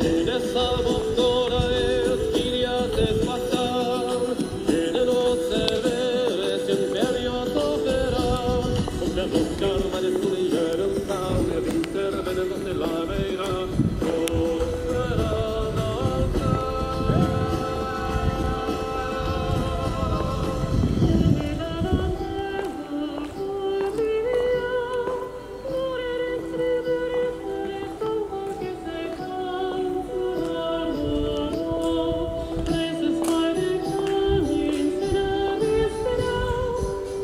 eres salvadora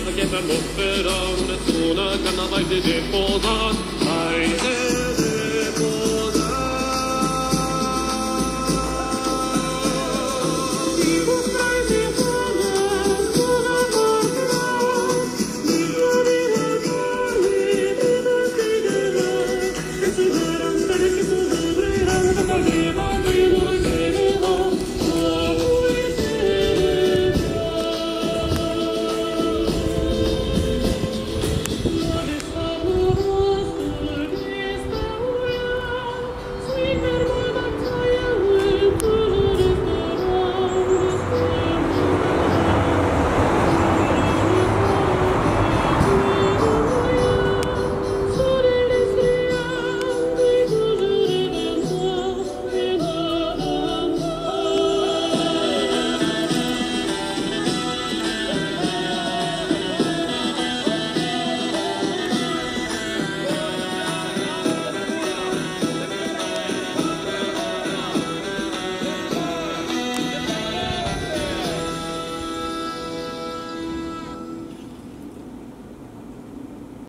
Una cosa che per l'opera, una canna vai di deposat